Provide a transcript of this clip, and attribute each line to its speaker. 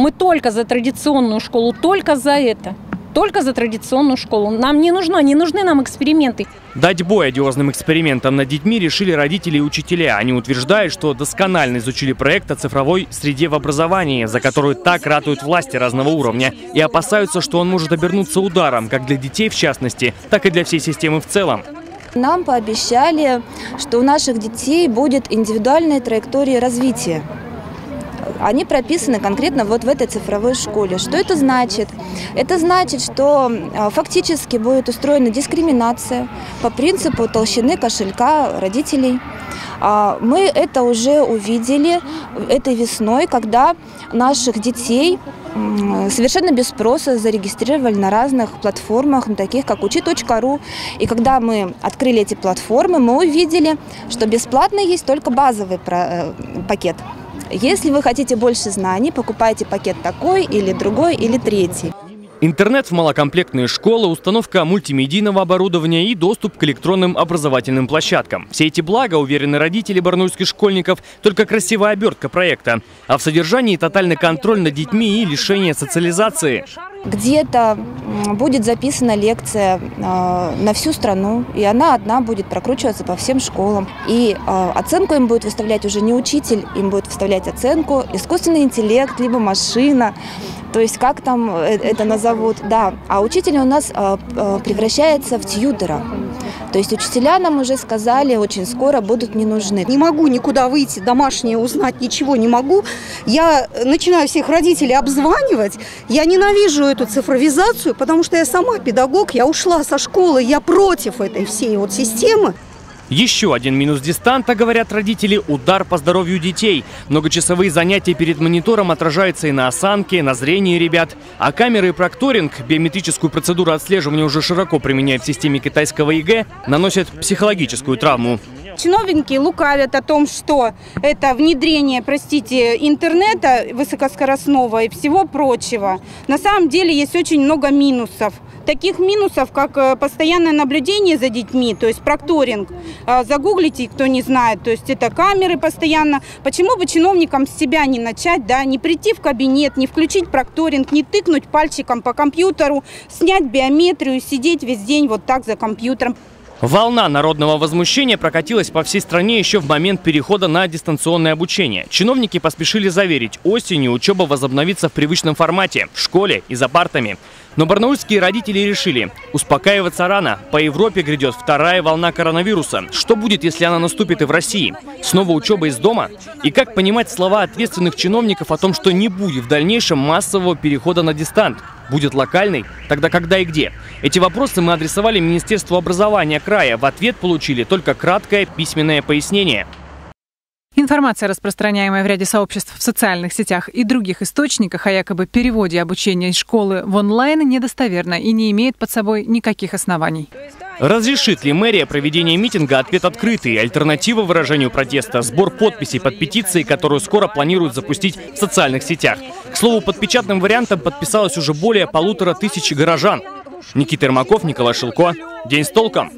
Speaker 1: Мы только за традиционную школу, только за это. Только за традиционную школу. Нам не нужно, не нужны нам эксперименты.
Speaker 2: Дать бой одиозным экспериментам над детьми решили родители и учителя. Они утверждают, что досконально изучили проект о цифровой среде в образовании, за которую так ратуют власти разного уровня, и опасаются, что он может обернуться ударом, как для детей в частности, так и для всей системы в целом.
Speaker 3: Нам пообещали, что у наших детей будет индивидуальная траектория развития они прописаны конкретно вот в этой цифровой школе. Что это значит? Это значит, что а, фактически будет устроена дискриминация по принципу толщины кошелька родителей. А, мы это уже увидели этой весной, когда наших детей совершенно без спроса зарегистрировали на разных платформах, таких как учи.ру. И когда мы открыли эти платформы, мы увидели, что бесплатно есть только базовый э, пакет. Если вы хотите больше знаний, покупайте пакет такой или другой или третий.
Speaker 2: Интернет в малокомплектные школы, установка мультимедийного оборудования и доступ к электронным образовательным площадкам. Все эти блага, уверены родители барнульских школьников, только красивая обертка проекта. А в содержании тотальный контроль над детьми и лишение социализации.
Speaker 3: Где-то будет записана лекция э, на всю страну, и она одна будет прокручиваться по всем школам. И э, оценку им будет выставлять уже не учитель, им будет выставлять оценку искусственный интеллект, либо машина. То есть как там э, это назовут, да. А учитель у нас превращается в тьютора. То есть учителя нам уже сказали, очень скоро будут не нужны.
Speaker 4: Не могу никуда выйти, домашнее узнать, ничего не могу. Я начинаю всех родителей обзванивать. Я ненавижу эту цифровизацию, потому что я сама педагог, я ушла со школы, я против этой всей вот системы.
Speaker 2: Еще один минус дистанта, говорят родители, удар по здоровью детей. Многочасовые занятия перед монитором отражаются и на осанке, на зрении ребят. А камеры и прокторинг, биометрическую процедуру отслеживания уже широко применяют в системе китайского ЕГЭ, наносят психологическую травму.
Speaker 5: Чиновники лукавят о том, что это внедрение, простите, интернета высокоскоростного и всего прочего. На самом деле есть очень много минусов. Таких минусов, как э, постоянное наблюдение за детьми, то есть прокторинг. А, загуглите, кто не знает, то есть это камеры постоянно. Почему бы чиновникам с себя не начать, да, не прийти в кабинет, не включить прокторинг, не тыкнуть пальчиком по компьютеру, снять биометрию, сидеть весь день вот так за компьютером.
Speaker 2: Волна народного возмущения прокатилась по всей стране еще в момент перехода на дистанционное обучение. Чиновники поспешили заверить, осенью учеба возобновится в привычном формате, в школе и за партами. Но барнаульские родители решили, успокаиваться рано. По Европе грядет вторая волна коронавируса. Что будет, если она наступит и в России? Снова учеба из дома? И как понимать слова ответственных чиновников о том, что не будет в дальнейшем массового перехода на дистант? Будет локальный? Тогда когда и где? Эти вопросы мы адресовали Министерству образования края. В ответ получили только краткое письменное пояснение.
Speaker 6: Информация, распространяемая в ряде сообществ в социальных сетях и других источниках о якобы переводе обучения из школы в онлайн, недостоверна и не имеет под собой никаких оснований.
Speaker 2: Разрешит ли мэрия проведение митинга? Ответ открытый. Альтернатива выражению протеста – сбор подписей под петицией, которую скоро планируют запустить в социальных сетях. К слову, под печатным вариантом подписалось уже более полутора тысячи горожан. Никита Ермаков, Николай Шилко. День с толком.